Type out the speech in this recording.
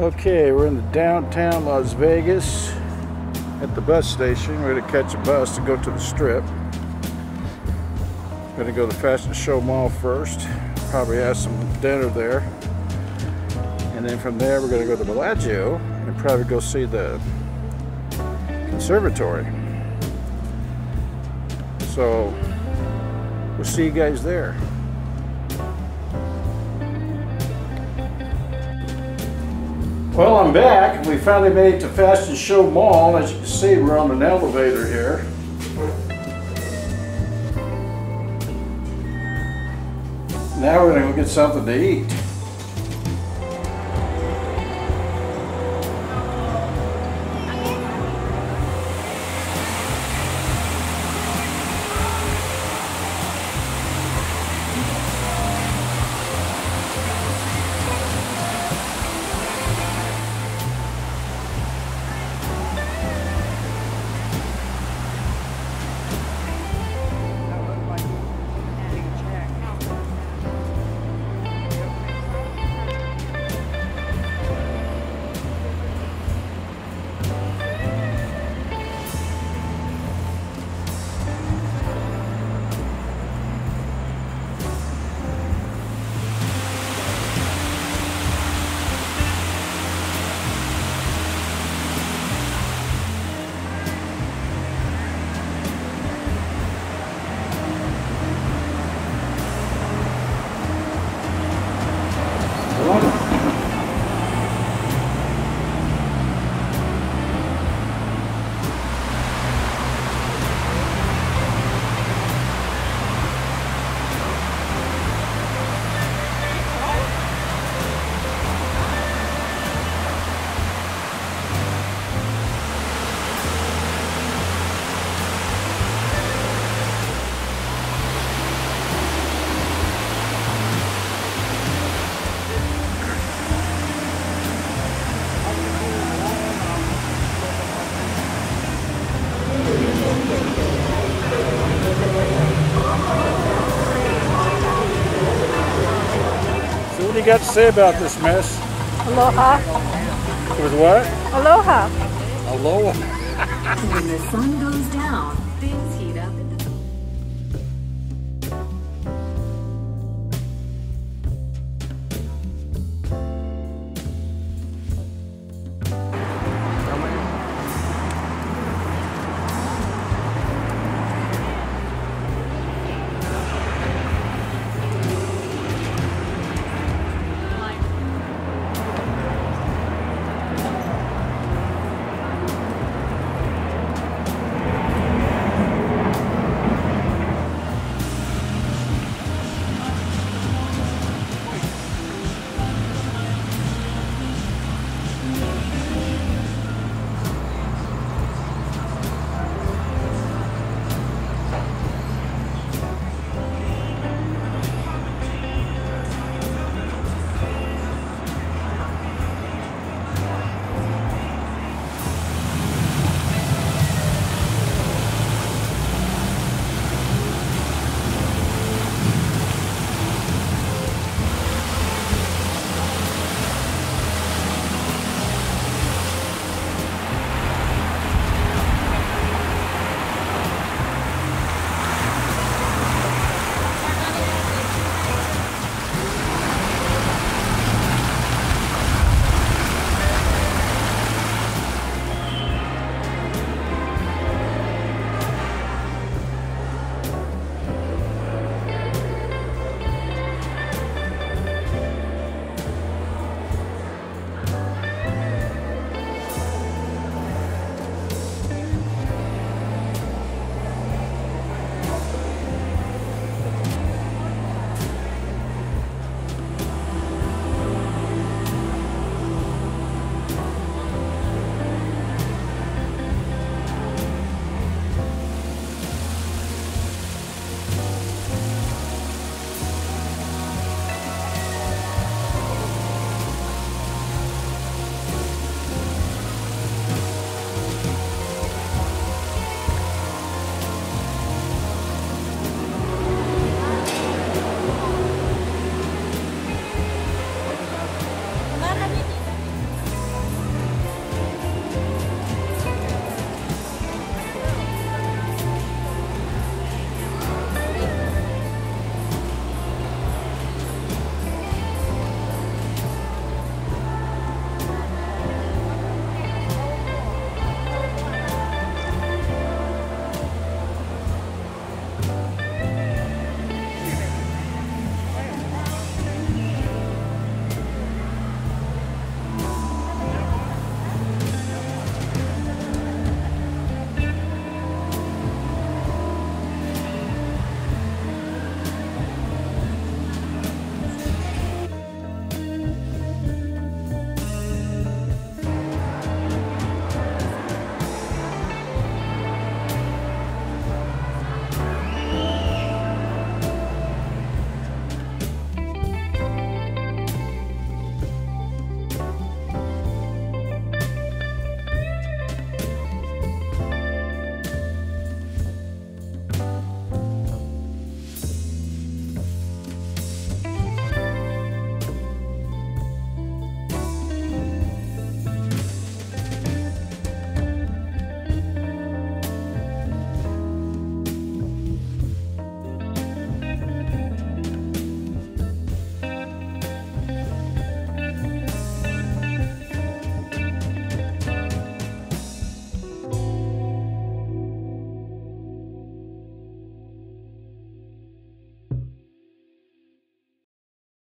Okay, we're in the downtown Las Vegas at the bus station. We're gonna catch a bus to go to the strip. Gonna go to the Fashion Show Mall first. Probably have some dinner there. And then from there, we're gonna go to Bellagio and probably go see the conservatory. So, we'll see you guys there. Well, I'm back. We finally made it to Fashion Show Mall. As you can see, we're on an elevator here. Now we're gonna go get something to eat. You got to say about this mess? Aloha. With what? Aloha. Aloha. When the sun goes down, things